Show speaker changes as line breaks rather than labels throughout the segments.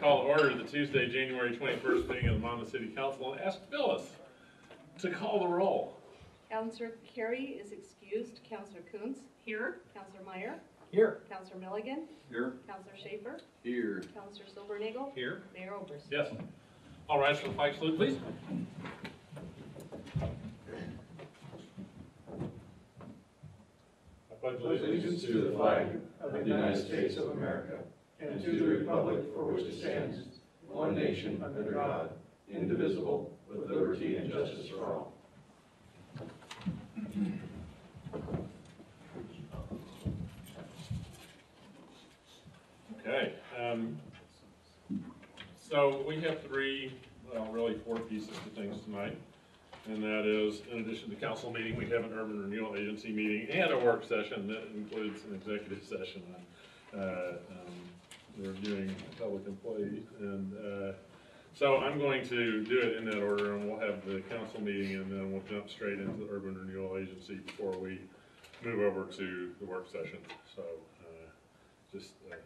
call to order the Tuesday, January 21st meeting of the Monmouth City Council and ask Phyllis to call the roll.
Councilor Carey is excused. Councilor Coons? Here. Councilor Meyer?
Here.
Councilor Milligan?
Here.
Councilor Schaefer?
Here.
Councilor Silvernagle?
Here.
Mayor Oberst?
Yes. All rise for the flag salute, please. I pledge
allegiance to the flag of the United States of America and to the republic for which it stands, one nation under God, indivisible, with liberty and justice for all.
Okay, um, so we have three, well, really four pieces to things tonight. And that is, in addition to council meeting, we have an urban renewal agency meeting and a work session that includes an executive session on, uh, um, reviewing public employees. And, uh, so I'm going to do it in that order and we'll have the council meeting and then we'll jump straight into the urban renewal agency before we move over to the work session. So, uh, just, a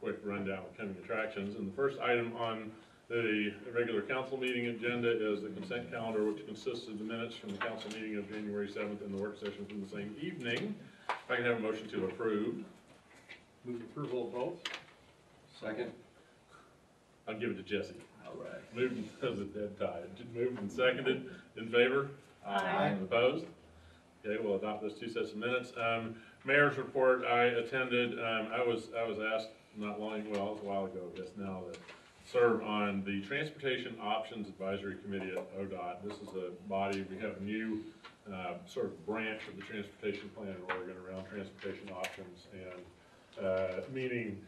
quick rundown of coming attractions. And the first item on the regular council meeting agenda is the consent calendar, which consists of the minutes from the council meeting of January 7th and the work session from the same evening. If I can have a motion to approve.
Move approval of both. Second.
I'll give it to Jesse.
All right.
Moved, and- that was a dead tie. Moved and seconded, in favor?
Aye.
Opposed? Okay, we'll adopt those two sets of minutes. Um, Mayor's report, I attended, um, I was, I was asked not long, well, it was a while ago, just now, to serve on the Transportation Options Advisory Committee at ODOT. This is a body, we have a new, uh, sort of branch of the transportation plan in Oregon around transportation options and, uh, meaning,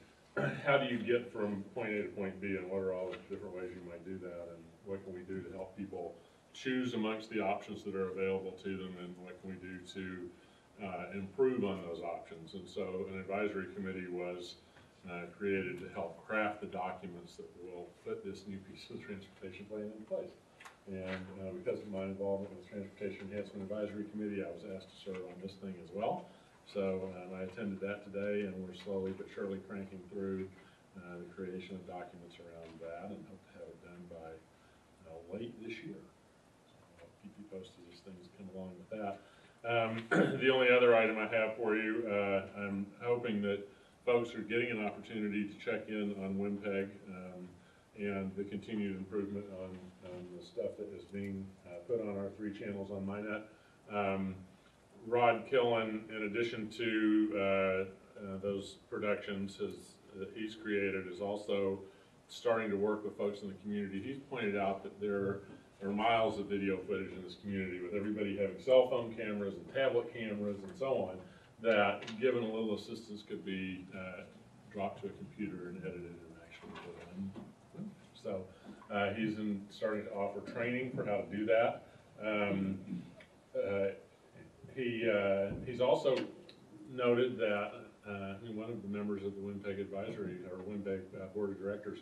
how do you get from point A to point B and what are all the different ways you might do that and what can we do to help people choose amongst the options that are available to them and what can we do to uh, improve on those options. And so an advisory committee was uh, created to help craft the documents that will put this new piece of the transportation plan into place. And uh, because of my involvement with the Transportation Enhancement Advisory Committee, I was asked to serve on this thing as well. So um, I attended that today and we're slowly but surely cranking through uh, the creation of documents around that and hope to have it done by uh, late this year. So I'll keep you posted as things come along with that. Um, The only other item I have for you, uh, I'm hoping that folks are getting an opportunity to check in on WIMPEG um, and the continued improvement on, on the stuff that is being uh, put on our three channels on MINET. Um, Rod Killen, in addition to uh, uh, those productions has, that he's created, is also starting to work with folks in the community. He's pointed out that there are miles of video footage in this community with everybody having cell phone cameras and tablet cameras and so on, that given a little assistance could be uh, dropped to a computer and edited and actually put on. So uh, he's in, starting to offer training for how to do that. Um, uh, He, uh, he's also noted that uh, one of the members of the WIMPEG advisory, or WIMPEG uh, Board of Directors,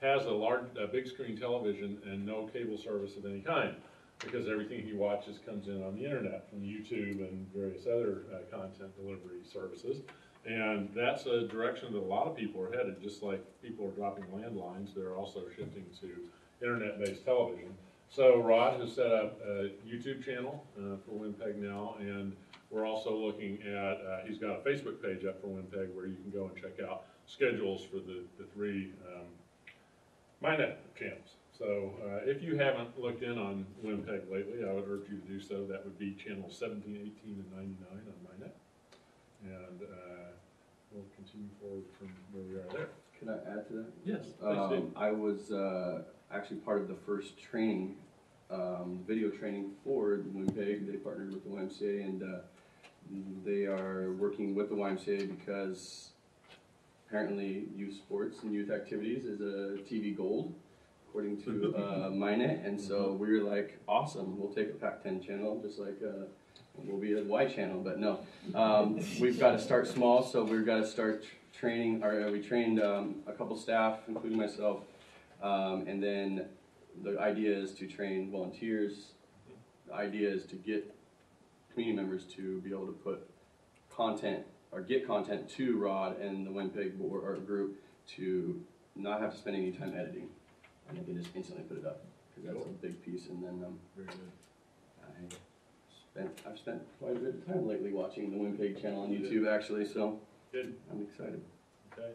has a large, a big screen television and no cable service of any kind, because everything he watches comes in on the internet from YouTube and various other uh, content delivery services. And that's a direction that a lot of people are headed, just like people are dropping landlines, they're also shifting to internet-based television. So Rod has set up a YouTube channel uh, for WIMPEG now, and we're also looking at, uh, he's got a Facebook page up for WIMPEG where you can go and check out schedules for the, the three um, MINET channels. So uh, if you haven't looked in on WIMPEG lately, I would urge you to do so. That would be channels 17, 18, and 99 on MINET. And uh, we'll continue forward from where we are there.
Can I add to that?
Yes, please do.
Um, I was, uh, actually part of the first training, um, video training for the WIMPEG. They partnered with the YMCA and, uh, they are working with the YMCA because apparently youth sports and youth activities is a TV gold, according to, uh, Minet. And so we were like, awesome, we'll take a Pac-10 channel, just like, uh, we'll be a Y channel, but no. Um, we've got to start small, so we've got to start training, or uh, we trained um, a couple staff, including myself, um, and then the idea is to train volunteers. The idea is to get community members to be able to put content or get content to Rod and the WIMPEG board or group to not have to spend any time editing. And they can just instantly put it up, because that's a big piece, and then, um,
Very good.
I spent, I've spent quite a bit of time lately watching the Wimpeg channel on YouTube, actually, so
Good,
I'm excited.
okay.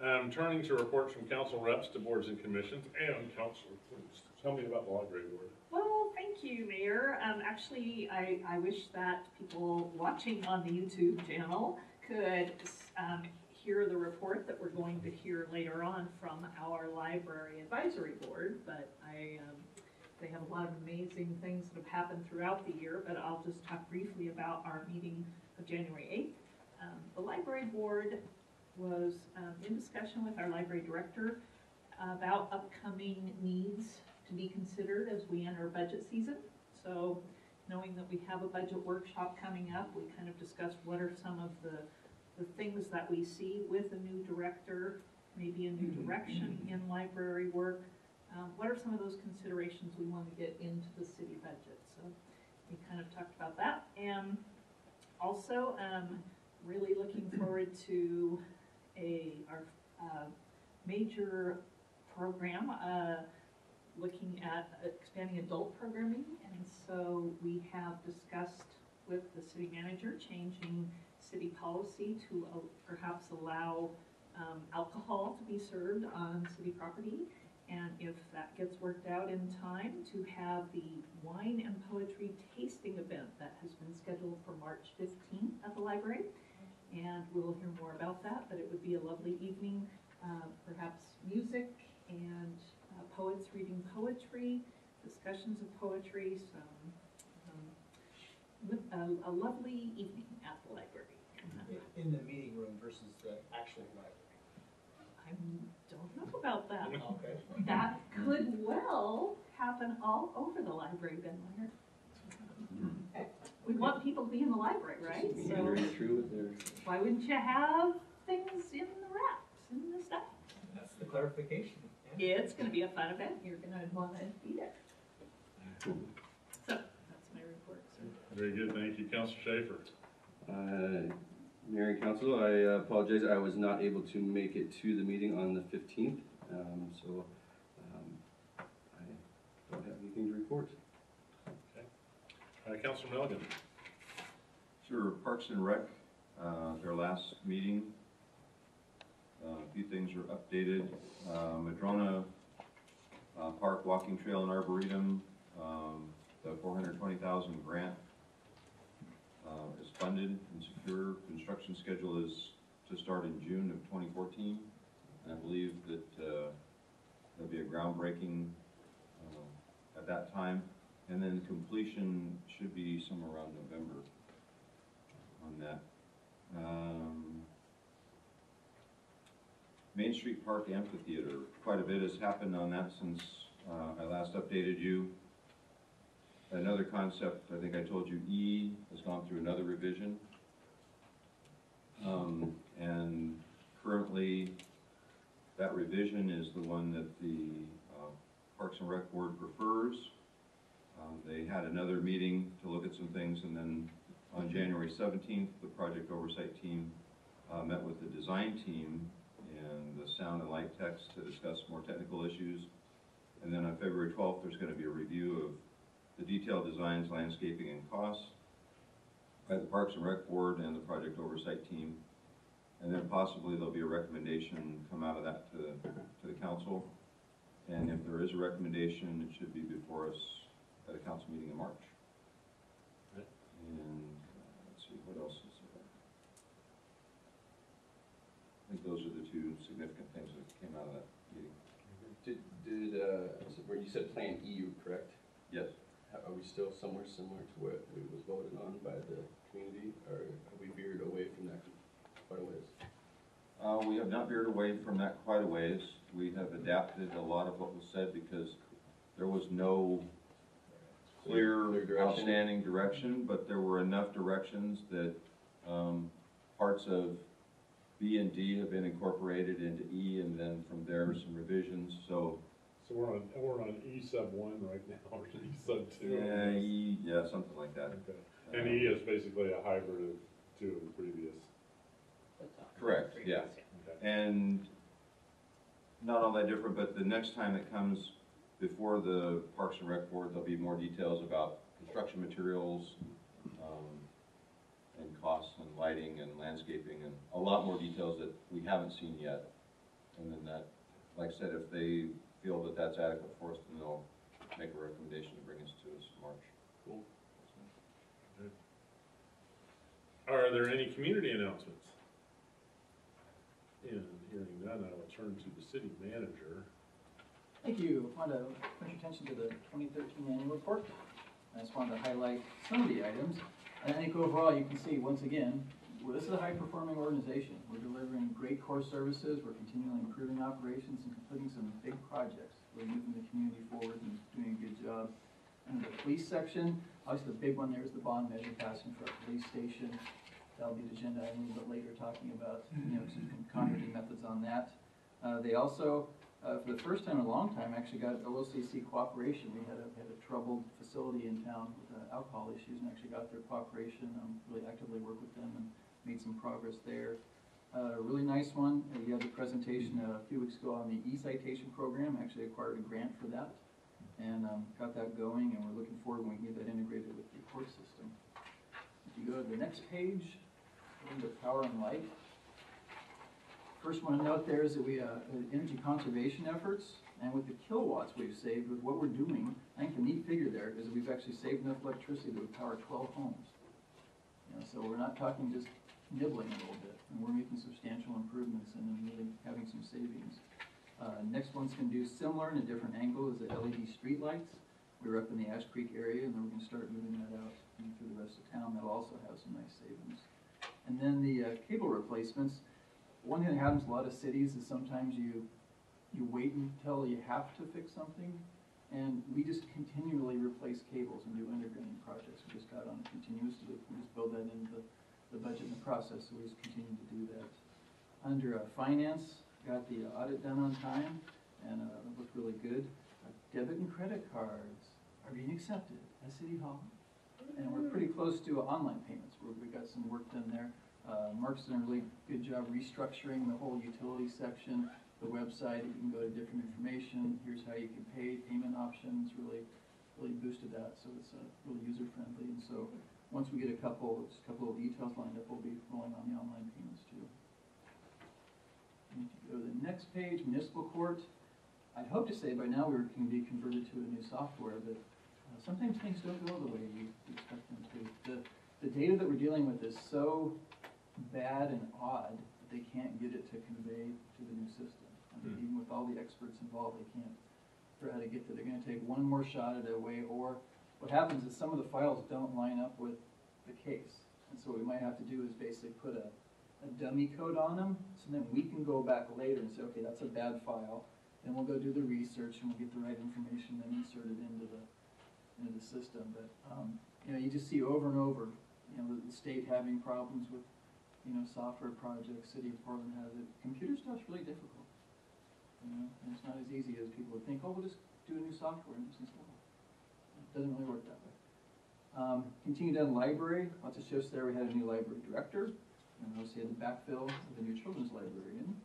Um, turning to reports from council reps to boards and commissions and council, please, tell me about the library board.
Well, thank you, Mayor. Um, actually, I, I wish that people watching on the YouTube channel could, um, hear the report that we're going to hear later on from our library advisory board, but I, um, they have a lot of amazing things that have happened throughout the year, but I'll just talk briefly about our meeting of January eighth. Um, the library board was, um, in discussion with our library director about upcoming needs to be considered as we enter budget season. So knowing that we have a budget workshop coming up, we kind of discussed what are some of the, the things that we see with a new director, maybe a new direction in library work. Um, what are some of those considerations we want to get into the city budget? So we kind of talked about that. And also, um, really looking forward to a, our, uh, major program, uh, looking at expanding adult programming, and so we have discussed with the city manager changing city policy to uh, perhaps allow um, alcohol to be served on city property, and if that gets worked out in time, to have the wine and poetry tasting event that has been scheduled for March fifteenth at the library. And we'll hear more about that, but it would be a lovely evening, uh, perhaps music and uh, poets reading poetry, discussions of poetry, some, um, a, a lovely evening at the library.
In the meeting room versus the actual library.
I don't know about that.
Okay.
That could well happen all over the library, Ben Leonard. We want people to be in the library, right? So
Very true with their
why wouldn't you have things in the wraps, in the stuff?
That's the clarification. yeah.
It's gonna be a fun event, you're gonna wanna be there. So, that's my report, sir.
Very good, thank you. Council Schaefer.
Uh, Mayor and council, I apologize, I was not able to make it to the meeting on the fifteenth, um, so, um, I don't have anything to report.
Uh, Councilor Milligan.
Sure, Parks and Rec, uh, their last meeting, uh, a few things are updated. Uh, Madrona uh, Park Walking Trail and Arboretum, um, the four hundred twenty thousand grant uh, is funded and secure. Construction schedule is to start in June of twenty fourteen. I believe that uh, there'll be a groundbreaking uh, at that time. And then completion should be somewhere around November on that. Um, Main Street Park Amphitheater, quite a bit has happened on that since uh, I last updated you. Another concept, I think I told you, E has gone through another revision. Um, And currently, that revision is the one that the uh, Parks and Rec Board prefers. Um, They had another meeting to look at some things, and then on January seventeenth, the project oversight team uh, met with the design team and the sound and light techs to discuss more technical issues. And then on February twelfth, there's gonna be a review of the detailed designs, landscaping, and costs by the Parks and Rec Board and the project oversight team. And then possibly there'll be a recommendation come out of that to, to the council. And if there is a recommendation, it should be before us at a council meeting in March.
Right.
And, uh, let's see, what else is there? I think those are the two significant things that came out of that meeting.
Did, did, uh, so where you said Plan EU, correct?
Yes,
Are we still somewhere similar to what we was voted on by the community, or have we veered away from that quite a ways?
uh, we have not veered away from that quite a ways. We have adapted a lot of what was said because there was no clear,
Clear direction.
outstanding direction, but there were enough directions that, um, parts of B and D have been incorporated into E, and then from there, some revisions, so,
So we're on, we're on E sub one right now, or E sub two?
yeah, E, yeah, something like that.
Okay. And E is basically a hybrid of two of the previous.
Correct, yeah.
Okay.
And not all that different, but the next time it comes before the Parks and Rec Board, there'll be more details about construction materials, um, and costs and lighting and landscaping and a lot more details that we haven't seen yet. And then that, like I said, if they feel that that's adequate for us, then they'll make a recommendation to bring us to us in March.
Cool. Are there any community announcements? And hearing none, I will turn to the city manager.
Thank you. I want to put your attention to the 2013 annual report. I just wanted to highlight some of the items. And I think overall, you can see, once again, well, this is a high-performing organization. We're delivering great core services, we're continually improving operations and completing some big projects. We're moving the community forward and doing a good job. Under the police section, obviously the big one there is the bond measure passing for our police station. That'll be the agenda item a little bit later, talking about, you know, some concrete methods on that. Uh, They also, uh, for the first time in a long time, actually got OLCC cooperation. We had a, had a troubled facility in town with uh, alcohol issues and actually got their cooperation, um, really actively worked with them and made some progress there. Uh, a really nice one, uh, you had the presentation uh, a few weeks ago on the e-citation program, actually acquired a grant for that. And, um, got that going and we're looking forward when we get that integrated with the court system. If you go to the next page, under power and light. First one to note there is that we, uh, uh, energy conservation efforts, and with the kilowatts we've saved, with what we're doing, I think the neat figure there is that we've actually saved enough electricity to power twelve homes. You know, so we're not talking just nibbling a little bit, and we're making substantial improvements and really having some savings. Uh, next one's gonna do similar in a different angle, is the LED streetlights. We were up in the Ash Creek area, and then we're gonna start moving that out through the rest of town, that'll also have some nice savings. And then the uh, cable replacements, one thing that happens a lot of cities is sometimes you, you wait until you have to fix something, and we just continually replace cables and do undergrounding projects. We just got on a continuous, loop. we just build that into the, the budget and the process, so we just continue to do that. Under uh, finance, got the audit done on time, and uh, it looked really good. Debit and credit cards are being accepted at City Hall. And we're pretty close to online payments, where we got some work done there. Uh, Mark's done a really good job restructuring the whole utility section, the website, you can go to different information, here's how you can pay, payment options, really, really boosted that, so it's, uh, really user-friendly. And so, once we get a couple, just a couple of details lined up, we'll be rolling on the online payments too. If you go to the next page, municipal court, I'd hope to say by now we can be converted to a new software, but uh, sometimes things don't go the way you expect them to. The, the data that we're dealing with is so bad and odd that they can't get it to convey to the new system. I mean,
Hmm.
even with all the experts involved, they can't figure out how to get to, they're gonna take one more shot at it away, or what happens is some of the files don't line up with the case. And so what we might have to do is basically put a, a dummy code on them, so then we can go back later and say, okay, that's a bad file. Then we'll go do the research and we'll get the right information, then insert it into the, into the system. But, um, you know, you just see over and over, you know, the, the state having problems with, you know, software projects, City of Portland has it. Computer stuff's really difficult. You know, and it's not as easy as people would think, oh, we'll just do a new software and just install it. It doesn't really work that way. Um, continued on library, lots of shifts there. We had a new library director, and obviously had the backfill of a new children's librarian.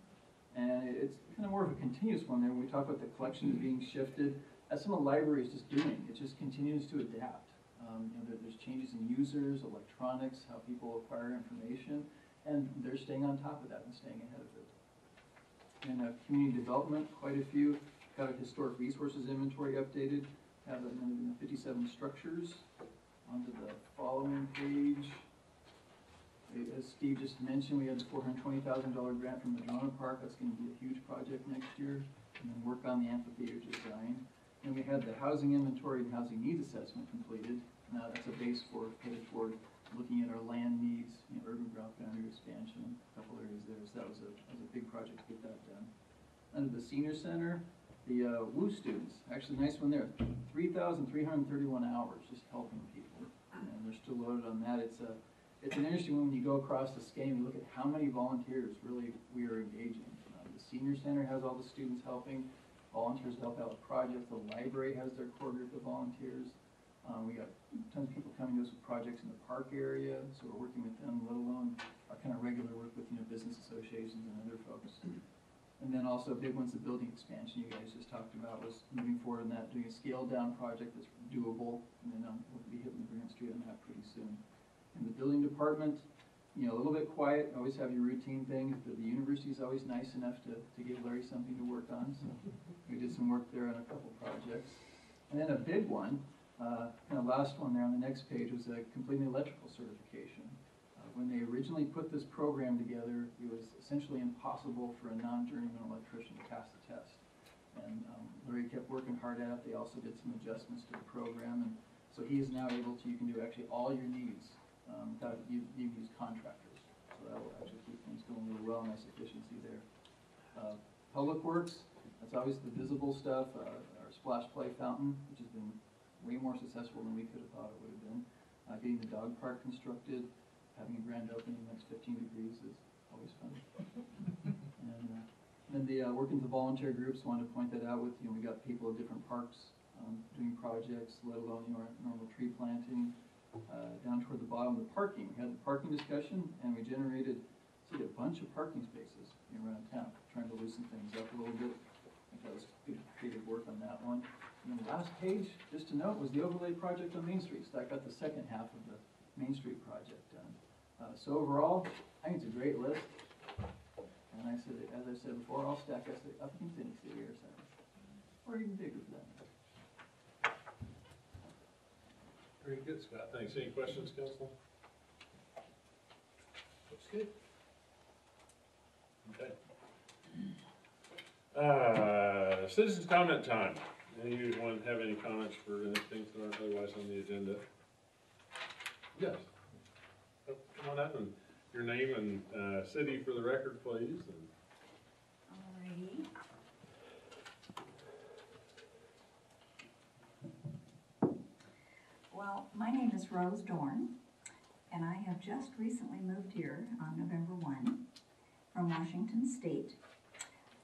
And it's kind of more of a continuous one there, when we talk about the collections being shifted, that's what the library is just doing, it just continues to adapt. Um, you know, there, there's changes in users, electronics, how people acquire information, and they're staying on top of that and staying ahead of it. And, uh, community development, quite a few, got a historic resources inventory updated, have uh, fifty-seven structures. Onto the following page. As Steve just mentioned, we had the four hundred twenty thousand dollar grant from Madrona Park, that's gonna be a huge project next year, and then work on the amphitheater design. And we had the housing inventory and housing needs assessment completed, now that's a base for, headed toward looking at our land needs, you know, urban growth boundary expansion, a couple areas there, so that was a, was a big project to get that done. Under the senior center, the, uh, WU students, actually, nice one there, three thousand three hundred and thirty-one hours just helping people, and they're still loaded on that, it's a, it's an interesting one when you go across the scale, you look at how many volunteers really we are engaging. Uh, The senior center has all the students helping, volunteers help out with projects, the library has their core group of volunteers. Uh, we got tons of people coming to us with projects in the park area, so we're working with them, let alone our kind of regular work with, you know, business associations and other folks. And then also a big one's the building expansion you guys just talked about, was moving forward in that, doing a scaled down project that's doable. And then, um, we'll be hitting Grant Street on that pretty soon. In the building department, you know, a little bit quiet, always have your routine things, but the university is always nice enough to, to give Larry something to work on, so we did some work there on a couple projects. And then a big one, uh, kind of last one there on the next page was a completely electrical certification. Uh, When they originally put this program together, it was essentially impossible for a non-journeyman electrician to pass the test. And um, Larry kept working hard at it, they also did some adjustments to the program, and so he is now able to, you can do actually all your needs um, without, you, you use contractors. So that will actually keep things going really well, nice efficiency there. Uh, Public Works, that's always the visible stuff, uh, our splash play fountain, which has been way more successful than we could have thought it would have been. Uh, getting the dog park constructed, having a grand opening it's fifteen degrees is always fun. And, uh, then the, uh, working with the volunteer groups, wanted to point that out with, you know, we got people at different parks, um, doing projects, let alone, you know, our normal tree planting. Uh, down toward the bottom, the parking, we had the parking discussion, and we generated, see, a bunch of parking spaces around town, trying to loosen things up a little bit. I think that was good creative work on that one. And the last page, just to note, was the overlay project on Main Street, so that got the second half of the Main Street project done. Uh, so overall, I think it's a great list. And I said, as I said before, I'll stack us up against any city or center, or even bigger for that.
Very good, Scott, thanks. Any questions, council? Looks good. Okay. Uh, citizens comment time. Anyone have any comments for anything that aren't otherwise on the agenda? Yes. Oh, Come on up and your name and, uh, city for the record, please, and
Alrighty. Well, my name is Rose Dorn, and I have just recently moved here on November one from Washington State.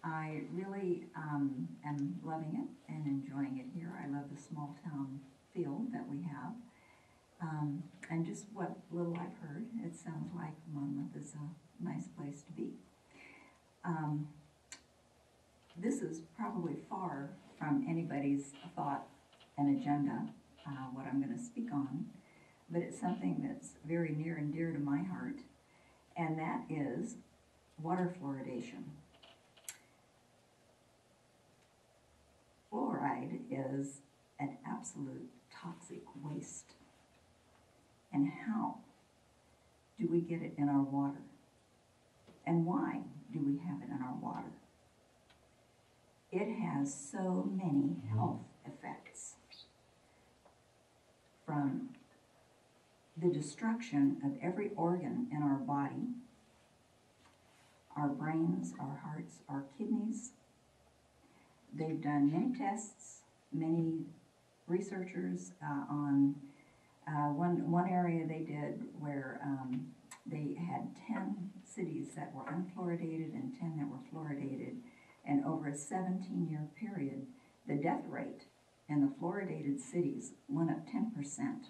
I really, um, am loving it and enjoying it here. I love the small town feel that we have. Um, and just what little I've heard, it sounds like Monmouth is a nice place to be. Um, this is probably far from anybody's thought and agenda, uh, what I'm gonna speak on, but it's something that's very near and dear to my heart, and that is water fluoridation. Fluoride is an absolute toxic waste. And how do we get it in our water? And why do we have it in our water? It has so many mm-hmm. health effects. From the destruction of every organ in our body, our brains, our hearts, our kidneys. They've done many tests, many researchers uh, on uh, one, one area they did where um, they had 10 cities that were unfluoridated and 10 that were fluoridated. And over a 17 year period, the death rate in the fluoridated cities went up 10%.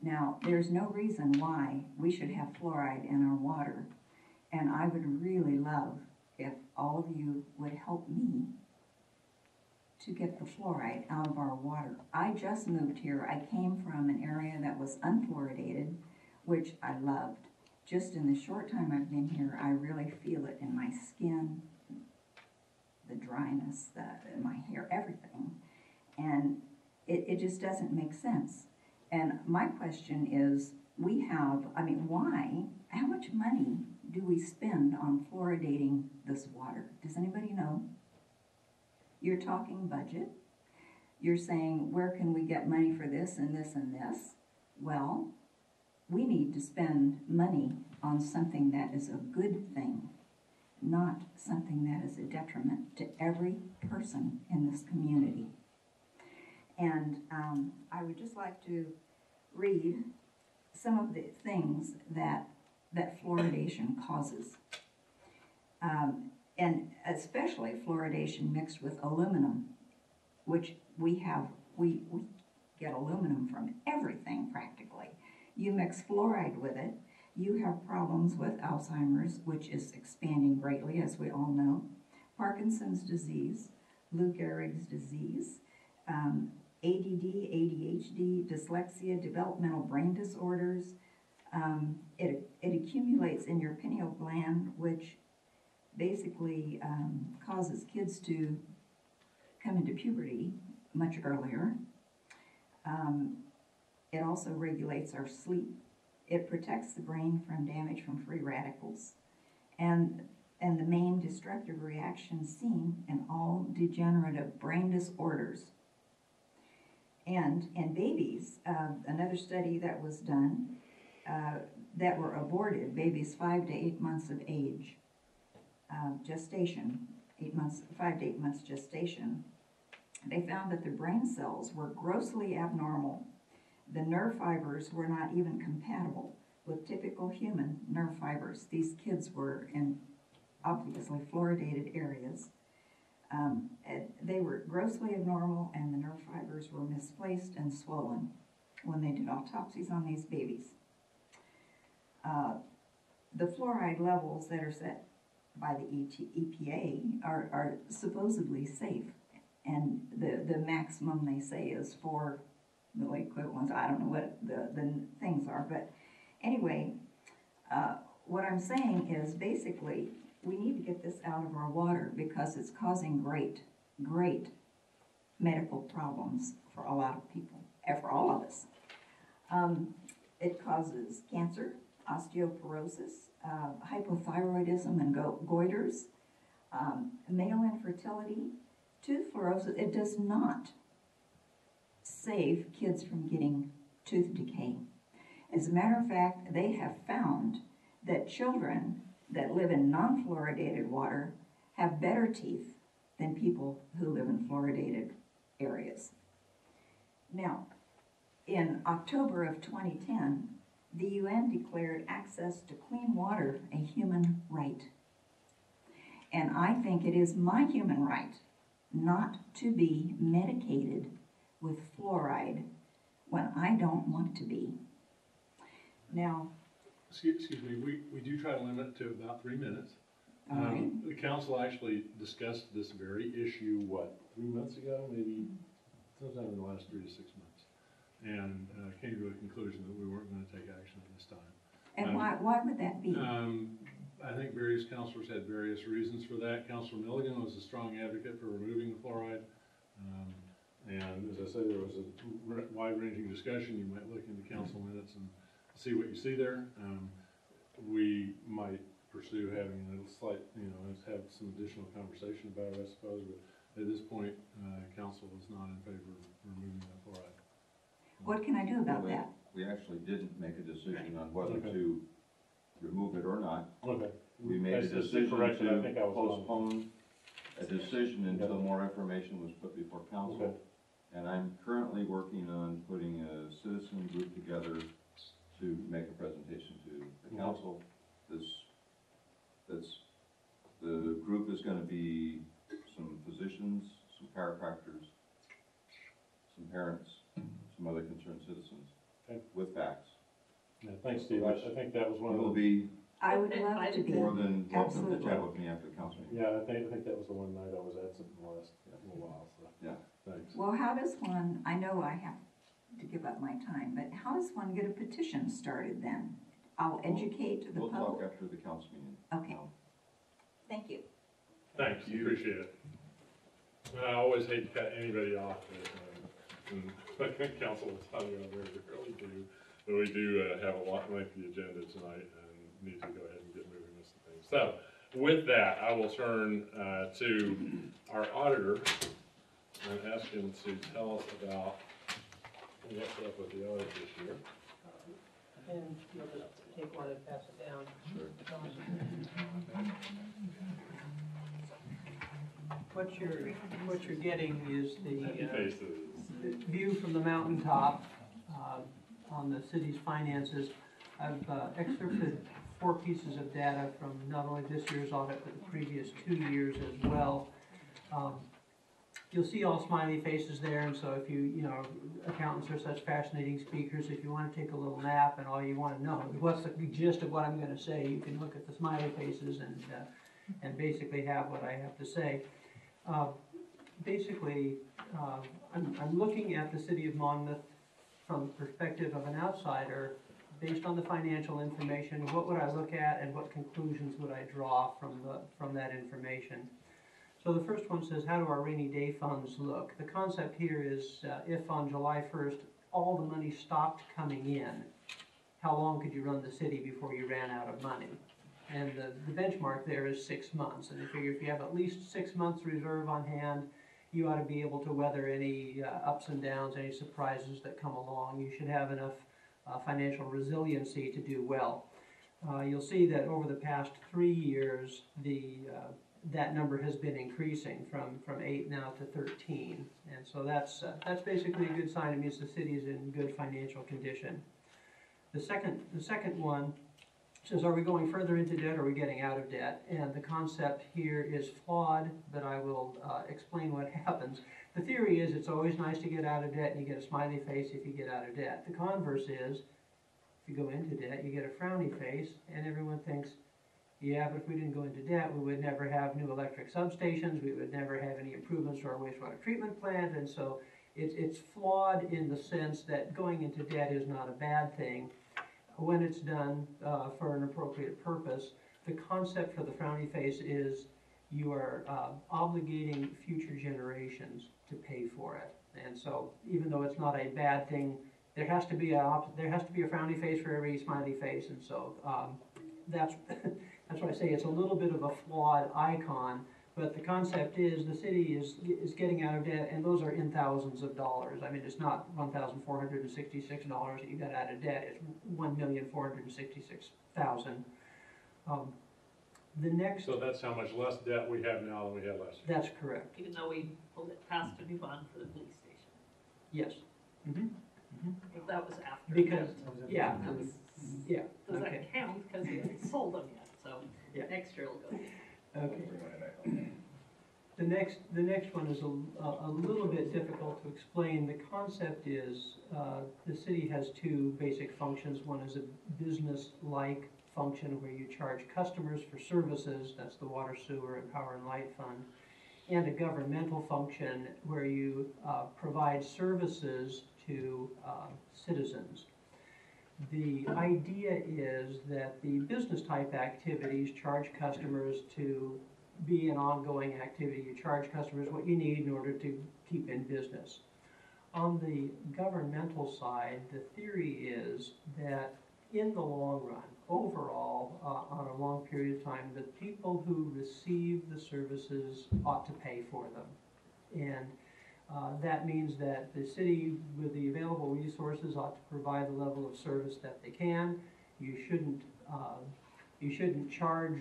Now, there's no reason why we should have fluoride in our water. And I would really love if all of you would help me to get the fluoride out of our water. I just moved here. I came from an area that was unfluoridated, which I loved. Just in the short time I've been here, I really feel it in my skin, the dryness, the, my hair, everything. And it, it just doesn't make sense. And my question is, we have, I mean, why, how much money do we spend on fluoridating this water? Does anybody know? You're talking budget. You're saying, where can we get money for this and this and this? Well, we need to spend money on something that is a good thing, not something that is a detriment to every person in this community. And um, I would just like to read some of the things that that fluoridation causes. Um, and especially fluoridation mixed with aluminum, which we have, we, we get aluminum from everything practically. You mix fluoride with it, you have problems with Alzheimer's, which is expanding greatly, as we all know. Parkinson's disease, Lou Gehrig's disease, um, ADD, ADHD, dyslexia, developmental brain disorders. Um, it, it accumulates in your pineal gland, which basically um, causes kids to come into puberty much earlier. Um, it also regulates our sleep. It protects the brain from damage from free radicals. And, and the main destructive reaction seen in all degenerative brain disorders. And in babies, uh, another study that was done uh, that were aborted, babies five to eight months of age, uh, gestation, eight months, five to eight months gestation, they found that their brain cells were grossly abnormal. The nerve fibers were not even compatible with typical human nerve fibers. These kids were in obviously fluoridated areas. Um, they were grossly abnormal and the nerve fibers were misplaced and swollen when they did autopsies on these babies. Uh, the fluoride levels that are set by the EPA are, are supposedly safe. And the, the maximum they say is four milliequivalents. I don't know what the, the things are, but anyway, uh, what I'm saying is basically we need to get this out of our water because it's causing great, great medical problems for a lot of people, and for all of us. Um, it causes cancer, osteoporosis, uh, hypothyroidism and go- goiters, um, male infertility, tooth fluorosis. It does not save kids from getting tooth decay. As a matter of fact, they have found that children that live in non-fluoridated water have better teeth than people who live in fluoridated areas. Now, in October of 2010, the UN declared access to clean water a human right. And I think it is my human right not to be medicated with fluoride when I don't want to be. Now,
Excuse, me, we, we do try to limit it to about three minutes.
right,
Um, The council actually discussed this very issue, what, three months ago, maybe sometime in the last three to six months. And uh, came to a conclusion that we weren't gonna take action at this time.
and
um,
why, why would that be?
Um, I think various councilors had various reasons for that. Councilor Milligan was a strong advocate for removing the fluoride. Um, and as I say, there was a r- wide-ranging discussion. You might look into council minutes and see what you see there. Um, we might pursue having a slight, you know, let's have some additional conversation about it, I suppose, but at this point, uh, council is not in favor of removing the fluoride.
What can I do about
Well,
that?
We actually didn't make a decision on whether
Okay.
to remove it or not.
Okay.
We made a
That's just
decision
correction. I
to
think I was wrong.
postpone a decision until
Yeah.
more information was put before
Okay.
council. And I'm currently working on putting a citizen group together to make a presentation to the
Okay.
council. This, that's, the group is gonna be some physicians, some chiropractors, some parents, some other concerned citizens,
Okay.
with facts.
Yeah, thanks, Steve. I, I think that was one
You
of
will
the,
be
I would love to be.
more than welcome to
Absolutely.
chat with me after the council meeting.
yeah, I think, I think that was the one night I was absent in the last little while, so.
Yeah.
Thanks.
Well, how does one, I know I have to give up my time, but how does one get a petition started then? I'll educate the
We'll talk
public?
after the council meeting.
Okay.
Um,
Thank you.
Thanks, appreciate it. I always hate to cut anybody off, but, um, and council will tell you I very rarely do. But we do, uh, have a lot like the agenda tonight and need to go ahead and get moving with some things. So with that, I will turn, uh, to our auditor and ask him to tell us about what's up with the audit this year.
And you'll just take one and pass it down. What you're, what you're getting is the,
Happy
uh,
faces.
View from the mountaintop, uh, on the city's finances. I've uh, excerpted four pieces of data from not only this year's audit, but the previous two years as well. Um, You'll see all smiley faces there, and so if you, you know, accountants are such fascinating speakers, if you wanna take a little nap and all you wanna know, what's the gist of what I'm gonna say, you can look at the smiley faces and, uh, and basically have what I have to say. Uh, Basically, uh, I'm, I'm looking at the city of Monmouth from the perspective of an outsider, based on the financial information, what would I look at and what conclusions would I draw from the, from that information? So the first one says, how do our rainy day funds look? The concept here is, uh, if on July first, all the money stopped coming in, how long could you run the city before you ran out of money? And the, the benchmark there is six months, and you figure if you have at least six months reserve on hand, you ought to be able to weather any uh, ups and downs, any surprises that come along. You should have enough uh, financial resiliency to do well. Uh, You'll see that over the past three years, the, uh, that number has been increasing from, from eight now to thirteen. And so that's, uh, that's basically a good sign, it means the city is in good financial condition. The second, the second one says, are we going further into debt or are we getting out of debt? And the concept here is flawed, but I will uh, explain what happens. The theory is it's always nice to get out of debt and you get a smiley face if you get out of debt. The converse is, if you go into debt, you get a frowny face and everyone thinks, yeah, but if we didn't go into debt, we would never have new electric substations, we would never have any improvements to our wastewater treatment plant, and so it's, it's flawed in the sense that going into debt is not a bad thing when it's done uh, for an appropriate purpose. The concept for the frowny face is you are uh, obligating future generations to pay for it. And so even though it's not a bad thing, there has to be a, there has to be a frowny face for every smiley face. And so um, that's, that's why I say it's a little bit of a flawed icon. But the concept is the city is, is getting out of debt, and those are in thousands of dollars. I mean, it's not one thousand four hundred and sixty-six dollars that you got out of debt, it's one million four hundred and sixty-six thousand. Um, The next,
So that's how much less debt we have now than we had last year.
that's correct,
Even though we pulled it past a new bond for the police station,
yes. Mhm.
but that was after.
Because, yeah,
That was-
yeah,
Does
okay,
that count, because we haven't sold them yet, so
Yeah.
next year will go.
Okay. The next, the next one is a, a little bit difficult to explain. The concept is, uh, the city has two basic functions. One is a business-like function where you charge customers for services, that's the water, sewer, and power and light fund. And a governmental function where you, uh, provide services to, uh, citizens. The idea is that the business-type activities charge customers to be an ongoing activity. You charge customers what you need in order to keep in business. On the governmental side, the theory is that in the long run, overall, uh, on a long period of time, the people who receive the services ought to pay for them. And uh, that means that the city, with the available resources, ought to provide the level of service that they can. You shouldn't, uh, you shouldn't charge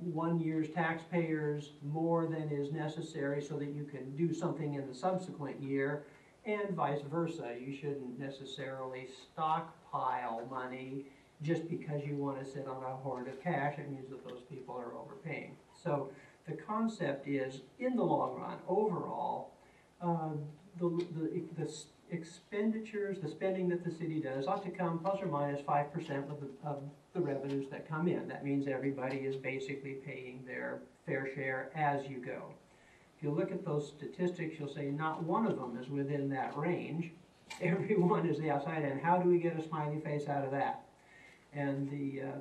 one year's taxpayers more than is necessary so that you can do something in the subsequent year, and vice versa. You shouldn't necessarily stockpile money just because you want to sit on a hoard of cash. It means that those people are overpaying. So the concept is, in the long run, overall, uh, the, the, the expenditures, the spending that the city does ought to come plus or minus minus five percent of the, of the revenues that come in. That means everybody is basically paying their fair share as you go. If you look at those statistics, you'll say not one of them is within that range. Every one is the outside, and how do we get a smiley face out of that? And the, uh,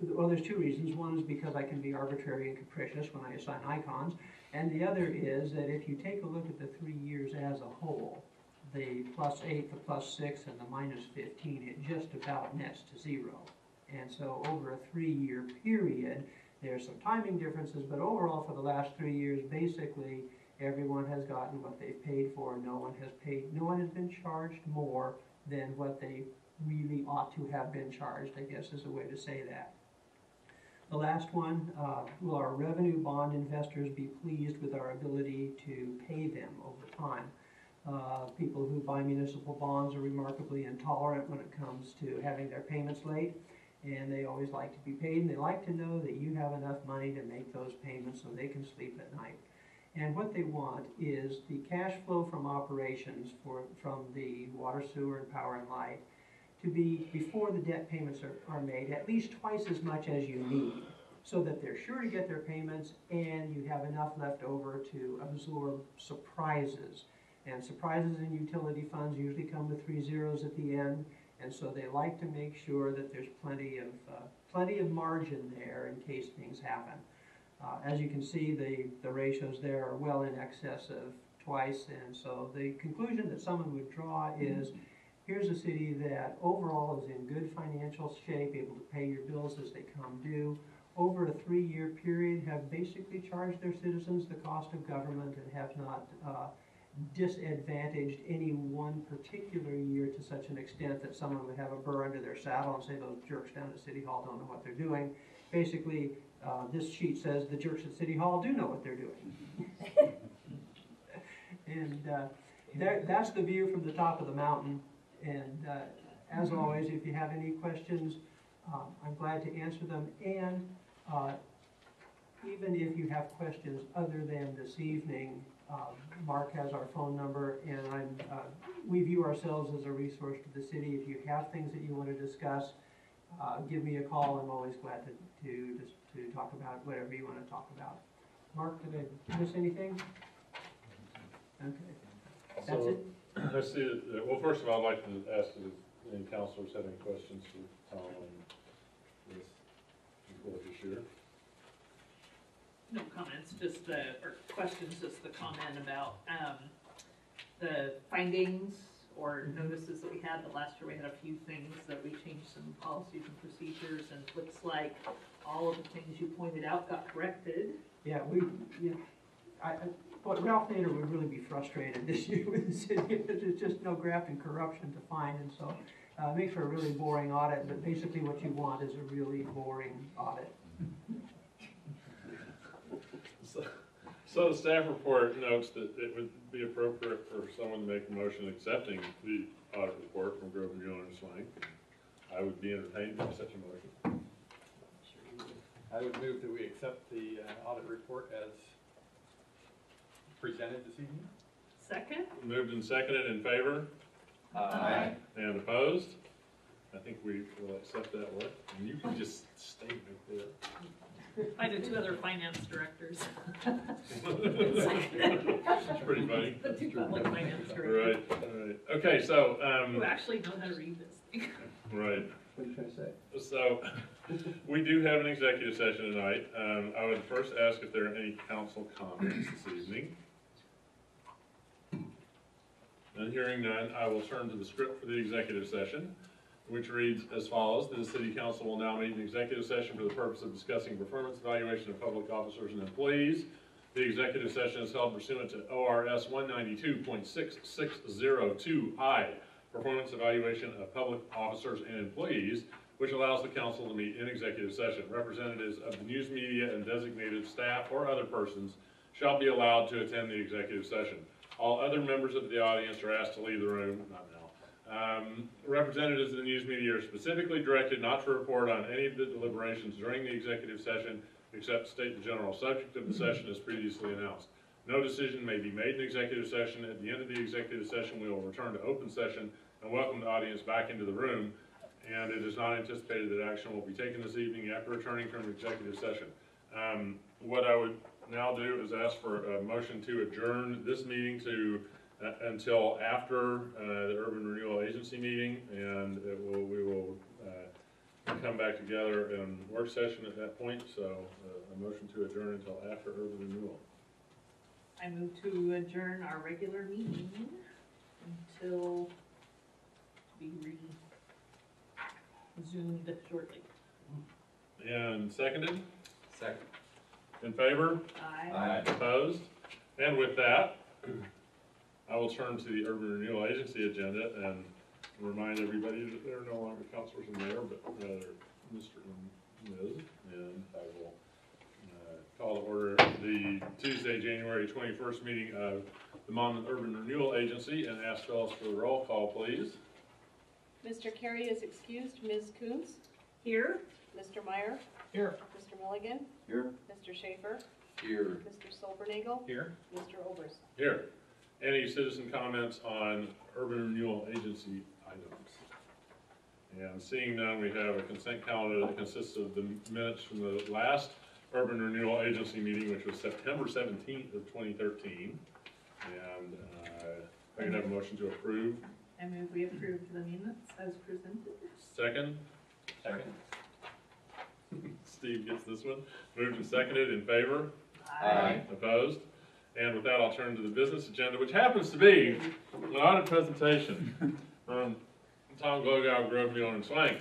well, there's two reasons. One is because I can be arbitrary and capricious when I assign icons. And the other is that if you take a look at the three years as a whole, the plus eight, the plus six, and the minus fifteen, it just about nets to zero. And so over a three-year period, there's some timing differences, but overall for the last three years, basically, everyone has gotten what they've paid for. No one has paid, no one has been charged more than what they really ought to have been charged, I guess is a way to say that. The last one, uh, will our revenue bond investors be pleased with our ability to pay them over time? Uh, people who buy municipal bonds are remarkably intolerant when it comes to having their payments late. And they always like to be paid, and they like to know that you have enough money to make those payments so they can sleep at night. And what they want is the cash flow from operations for, from the water, sewer, and power and light to be, before the debt payments are, are made, at least twice as much as you need. so that they're sure to get their payments and you have enough left over to absorb surprises. And surprises in utility funds usually come with three zeros at the end, and so they like to make sure that there's plenty of, uh, plenty of margin there in case things happen. Uh, as you can see, the, the ratios there are well in excess of twice, and so the conclusion that someone would draw is, here's a city that overall is in good financial shape, able to pay your bills as they come due, over a three-year period have basically charged their citizens the cost of government and have not, uh, disadvantaged any one particular year to such an extent that someone would have a burr under their saddle and say those jerks down at City Hall don't know what they're doing. Basically, uh, this sheet says the jerks at City Hall do know what they're doing. And, uh, that, that's the view from the top of the mountain. And, uh, as always, if you have any questions, um, I'm glad to answer them. And, uh, even if you have questions other than this evening, um, Mark has our phone number, and I'm, uh, we view ourselves as a resource to the city. If you have things that you want to discuss, uh, give me a call. I'm always glad to, to, just to talk about whatever you want to talk about. Mark, did I miss anything? Okay, that's
So,
it?
I see, it- uh, well, first of all, I'd like to ask if any councilors have any questions for Tom on this report this year.
No comments, just the, or questions, just the comment about, um, the findings or notices that we had, the last year we had a few things that we changed some policies and procedures, and it looks like all of the things you pointed out got corrected.
Yeah, we, yeah, I, I, but Ralph Nader would really be frustrated this year with the city, because there's just no graft and corruption to find, and so, uh, it makes for a really boring audit, but basically what you want is a really boring audit.
So- So the staff report notes that it would be appropriate for someone to make a motion accepting the audit report from Grove and Mueller and Swank. I would be entertained by such a motion.
I would move that we accept the uh, audit report as presented this evening.
Second?
Moved and seconded in favor
Aye.
and opposed? I think we will accept that one, and you can just stay right there.
I did two other finance directors.
It's pretty funny.
The two public finance directors,
Right, all right. Okay, so, um,
who actually know how to read this thing.
right.
What are you trying to say?
So, we do have an executive session tonight. Um, I would first ask if there are any council comments this evening. And hearing none, I will turn to the script for the executive session, which reads as follows. The city council will now meet in executive session for the purpose of discussing performance evaluation of public officers and employees. The executive session is held pursuant to ORS one ninety-two point six six zero two I, performance evaluation of public officers and employees, which allows the council to meet in executive session. Representatives of the news media and designated staff or other persons shall be allowed to attend the executive session. All other members of the audience are asked to leave the room, not now. Um, representatives of the news media are specifically directed not to report on any of the deliberations during the executive session, except state the general subject of the session as previously announced. No decision may be made in executive session. At the end of the executive session, we will return to open session and welcome the audience back into the room. And it is not anticipated that action will be taken this evening after returning from executive session. Um, what I would now do is ask for a motion to adjourn this meeting to, uh, until after, uh, the Urban Renewal Agency meeting, and it will, we will, uh, come back together in work session at that point, so, uh, a motion to adjourn until after Urban Renewal.
I move to adjourn our regular meeting until we resumed shortly.
And seconded,
Second.
In favor?
Aye.
Opposed? And with that, I will turn to the Urban Renewal Agency agenda and remind everybody that there are no longer councilors and mayor, but rather Mr. and Ms. And I will uh, call to order the Tuesday, January twenty-first meeting of the Monmouth Urban Renewal Agency and ask Phyllis for the roll call, please.
Mr. Carey is excused. Ms. Coons?
Here?
Mr. Meyer?
Here.
Mr. Milligan?
Here.
Mr. Schaefer?
Here.
Mr. Silbernagel?
Here.
Mr. Oberst?
Here. Any citizen comments on Urban Renewal Agency items? And seeing none, we have a consent calendar that consists of the minutes from the last Urban Renewal Agency meeting, which was September seventeenth of twenty thirteen. And, uh, I can have a motion to approve.
I move we approve the minutes as presented.
Second,
Second.
Steve gets this one. Moved and seconded, in favor?
Aye.
Opposed? And with that, I'll turn to the business agenda, which happens to be an audit presentation from Tom Glogow, Grove, Mueller, and Swank.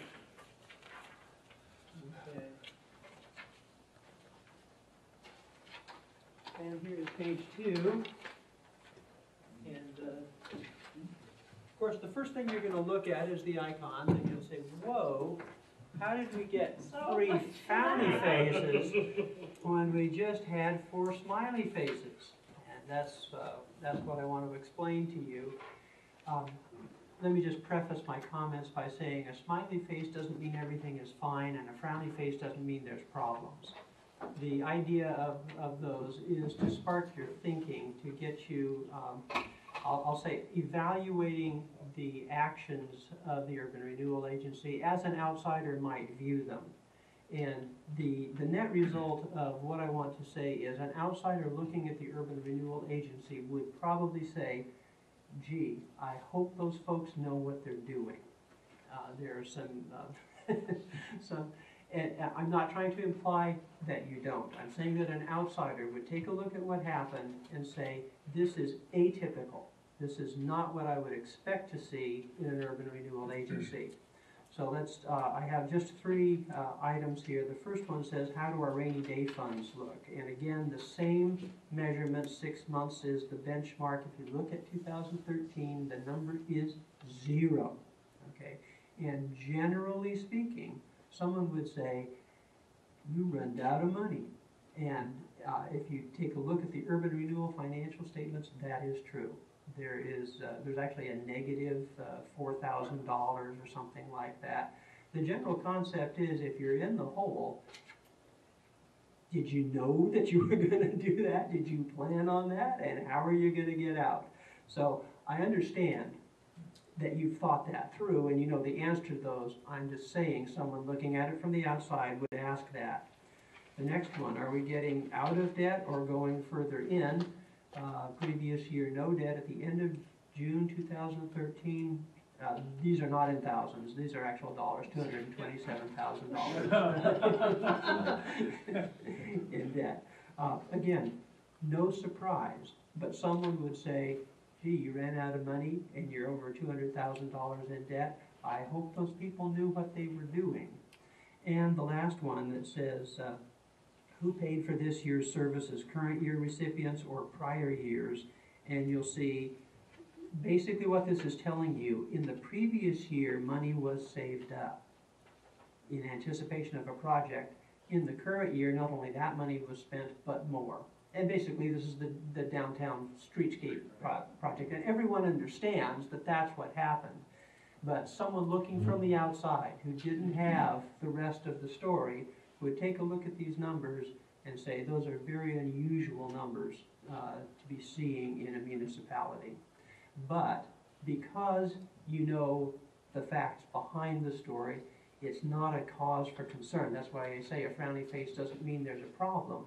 Okay. And here is page two. And, uh, of course, the first thing you're gonna look at is the icons, and you'll say, whoa, how did we get three frowny faces when we just had four smiley faces? And that's, uh, that's what I want to explain to you. Um, let me just preface my comments by saying a smiley face doesn't mean everything is fine, and a frowny face doesn't mean there's problems. The idea of, of those is to spark your thinking, to get you, um, I'll, I'll say, evaluating the actions of the Urban Renewal Agency as an outsider might view them. And the, the net result of what I want to say is an outsider looking at the Urban Renewal Agency would probably say, gee, I hope those folks know what they're doing. Uh, there are some, uh, some, and uh, I'm not trying to imply that you don't. I'm saying that an outsider would take a look at what happened and say, this is atypical. This is not what I would expect to see in an urban renewal agency. So let's, uh, I have just three, uh, items here. The first one says, how do our rainy day funds look? And again, the same measurement, six months is the benchmark. If you look at two thousand thirteen, the number is zero, okay? And generally speaking, someone would say, you run out of money. And, uh, if you take a look at the urban renewal financial statements, that is true. There is, uh, there's actually a negative, uh, four thousand dollars or something like that. The general concept is if you're in the hole, did you know that you were gonna do that? Did you plan on that? And how are you gonna get out? So I understand that you've thought that through and you know the answer to those. I'm just saying, someone looking at it from the outside would ask that. The next one, are we getting out of debt or going further in? Uh, previous year, no debt at the end of June two thousand thirteen. Uh, these are not in thousands, these are actual dollars, two hundred and twenty-seven thousand dollars in debt. Uh, again, no surprise, but someone would say, gee, you ran out of money and you're over two hundred thousand dollars in debt. I hope those people knew what they were doing. And the last one that says, uh, who paid for this year's services, current year recipients or prior years? And you'll see, basically what this is telling you, in the previous year, money was saved up in anticipation of a project. In the current year, not only that money was spent, but more. And basically, this is the, the downtown streetscape pro- project, and everyone understands that that's what happened. But someone looking from the mm-hmm. outside who didn't have the rest of the story would take a look at these numbers and say, those are very unusual numbers uh, to be seeing in a municipality. But because you know the facts behind the story, it's not a cause for concern. That's why I say a frowny face doesn't mean there's a problem.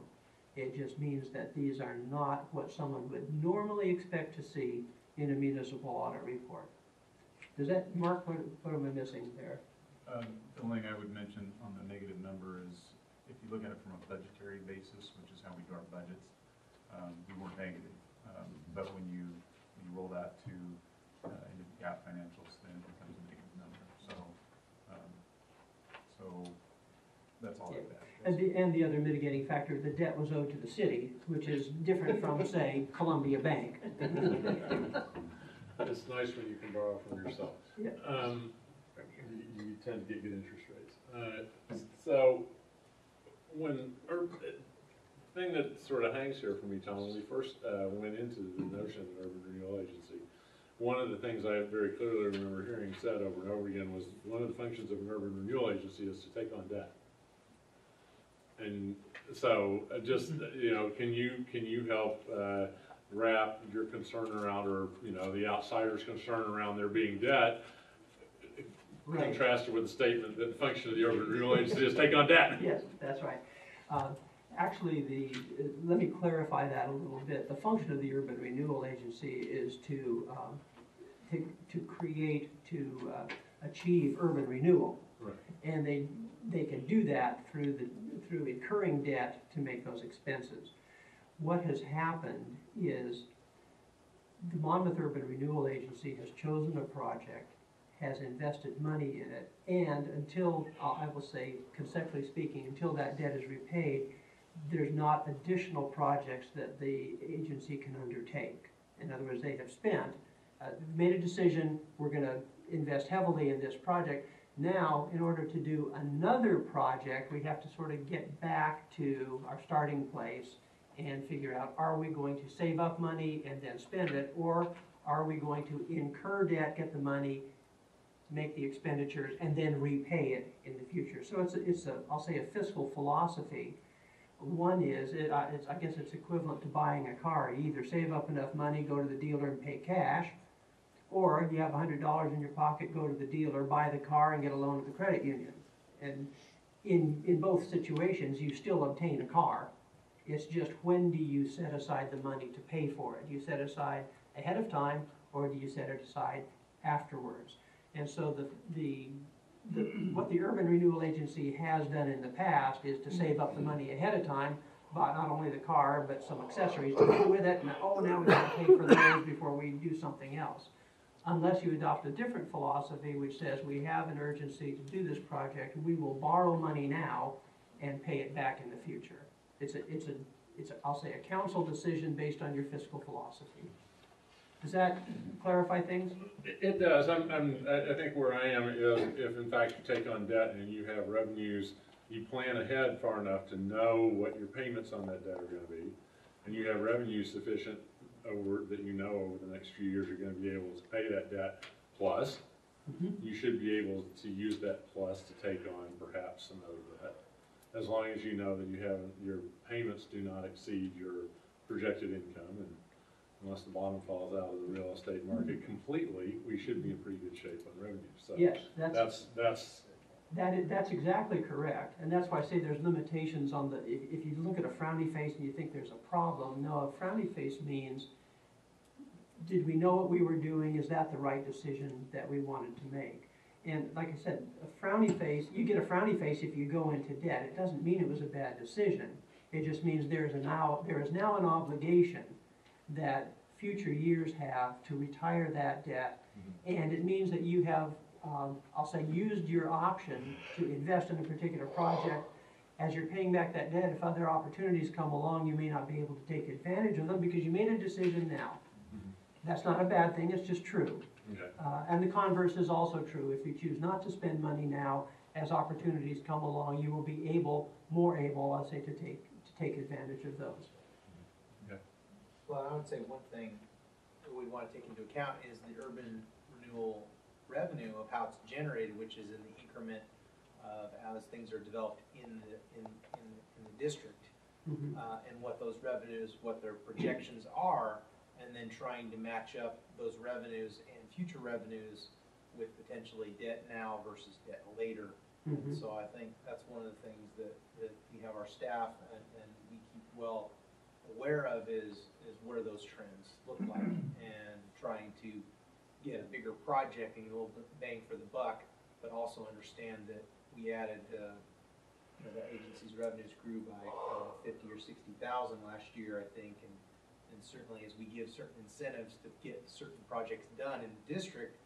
It just means that these are not what someone would normally expect to see in a municipal audit report. Does that, Mark, what, what am I missing there?
Um, The only thing I would mention on the negative number is, if you look at it from a budgetary basis, which is how we do our budgets, um, we weren't negative. Um, But when you, when you roll that to, uh, into the GAAP financials, then it becomes a negative number. So, um, so that's all I've
And
added.
the, and the other mitigating factor, the debt was owed to the city, which is different from, say, Columbia Bank.
It's nice when you can borrow from yourself.
Yeah.
Um, you, you tend to get good interest rates. Uh, so, when, or, thing that sort of hangs here for me, Tom, when we first, uh, went into the notion of an urban renewal agency, one of the things I very clearly remember hearing said over and over again was, one of the functions of an urban renewal agency is to take on debt. And so, uh, just, you know, can you, can you help, uh, wrap your concern around, or, you know, the outsider's concern around there being debt?
Right.
contrasted with the statement that the function of the urban renewal agency is take on debt.
Yes, that's right. Uh, Actually, the, uh, let me clarify that a little bit. The function of the Urban Renewal Agency is to, um, to, to create, to uh, achieve urban renewal.
Right.
And they, they can do that through the, through incurring debt to make those expenses. What has happened is the Monmouth Urban Renewal Agency has chosen a project, has invested money in it, and until, uh, I will say conceptually speaking, until that debt is repaid, there's not additional projects that the agency can undertake. In other words, they have spent, uh, made a decision, we're gonna invest heavily in this project. Now, in order to do another project, we have to sort of get back to our starting place and figure out, are we going to save up money and then spend it? Or are we going to incur debt, get the money, make the expenditures, and then repay it in the future? So it's, a- it's a, I'll say a fiscal philosophy. One is, it, it's, I guess it's equivalent to buying a car. You either save up enough money, go to the dealer and pay cash, or you have a hundred dollars in your pocket, go to the dealer, buy the car and get a loan at the credit union. And in, in both situations, you still obtain a car. It's just when do you set aside the money to pay for it? Do you set aside ahead of time, or do you set it aside afterwards? And so the, the, the, what the Urban Renewal Agency has done in the past is to save up the money ahead of time, buy not only the car, but some accessories to go with it, and oh, now we gotta pay for those before we do something else. Unless you adopt a different philosophy which says we have an urgency to do this project, we will borrow money now and pay it back in the future. It's a, it's a, it's a, I'll say a council decision based on your fiscal philosophy. Does that clarify things?
It does, I'm, I'm, I, I think where I am is if in fact you take on debt and you have revenues, you plan ahead far enough to know what your payments on that debt are gonna be, and you have revenue sufficient over, that you know over the next few years you're gonna be able to pay that debt plus,
Mhm.
you should be able to use that plus to take on perhaps some other debt. As long as you know that you haven't, your payments do not exceed your projected income, and unless the bottom falls out of the real estate market mm-hmm. completely, we should be in pretty good shape on revenue, so.
Yes, that's,
That's, that's,
that is, that's exactly correct, and that's why I say there's limitations on the, if, if you look at a frowny face and you think there's a problem, no, a frowny face means, did we know what we were doing, is that the right decision that we wanted to make? And like I said, a frowny face, you get a frowny face if you go into debt, it doesn't mean it was a bad decision. It just means there is a now, there is now an obligation that future years have to retire that debt. And it means that you have, um, I'll say, used your option to invest in a particular project. As you're paying back that debt, if other opportunities come along, you may not be able to take advantage of them because you made a decision now. That's not a bad thing, it's just true.
okay,
Uh, and the converse is also true. If you choose not to spend money now, as opportunities come along, you will be able, more able, I'll say, to take, to take advantage of those.
Well, I would say one thing that we want to take into account is the urban renewal revenue of how it's generated, which is in the increment of as things are developed in the, in, in, in the district.
Mhm.
uh, and what those revenues, what their projections are, and then trying to match up those revenues and future revenues with potentially debt now versus debt later. And
Mhm.
so I think that's one of the things that, that we have our staff and, and we keep well aware of is, is what do those trends look like? And trying to get a bigger project and a little bit bang for the buck, but also understand that we added, uh, you know, the agency's revenues grew by uh, fifty or sixty thousand last year, I think, and, and certainly as we give certain incentives to get certain projects done in the district,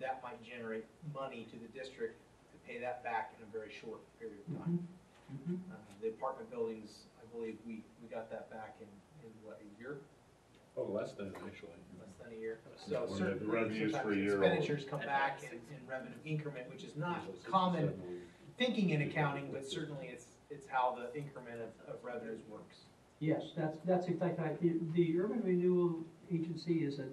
that might generate money to the district to pay that back in a very short period of time.
Mhm.
Uh, The apartment buildings, believe we, we got that back in, in what, a year,
oh, less than actually.
less than a year? So
when the
certainly,
revenues for a
sometimes
year are-
expenditures come back in, in revenue increment, which is not common thinking in accounting, but certainly it's, it's how the increment of, of revenues works.
Yes, that's, that's exactly right. The, the urban renewal agency is a,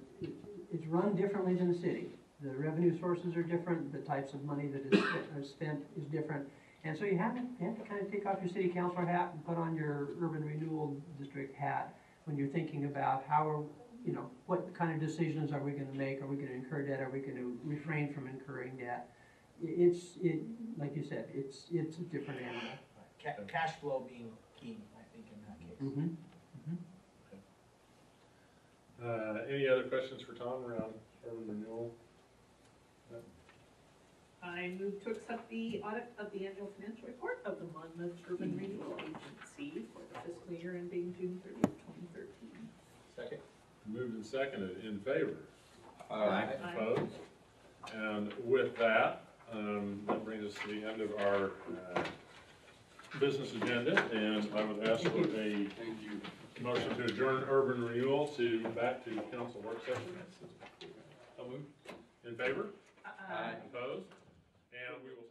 it's run differently than the city. The revenue sources are different, the types of money that is are spent is different. And so you have to, you have to kind of take off your city councilor hat and put on your urban renewal district hat when you're thinking about how are, you know, what kind of decisions are we gonna make? Are we gonna incur debt? Are we gonna refrain from incurring debt? it's, it, like you said, it's, it's a different animal.
Ca- cash flow being key, I think, in that case.
Mhm.
Uh, any other questions for Tom around urban renewal?
I move to accept the audit of the annual financial report of the Monmouth Urban Renewal Agency for the fiscal year ending June thirtieth, twenty thirteen.
Second?
Moved and seconded, in favor?
Aye.
Opposed? And with that, um, that brings us to the end of our, uh, business agenda, and I would ask for a
Thank you.
motion to adjourn urban renewal to, back to council work session.
So moved.
In favor?
Uh,
Opposed? And we will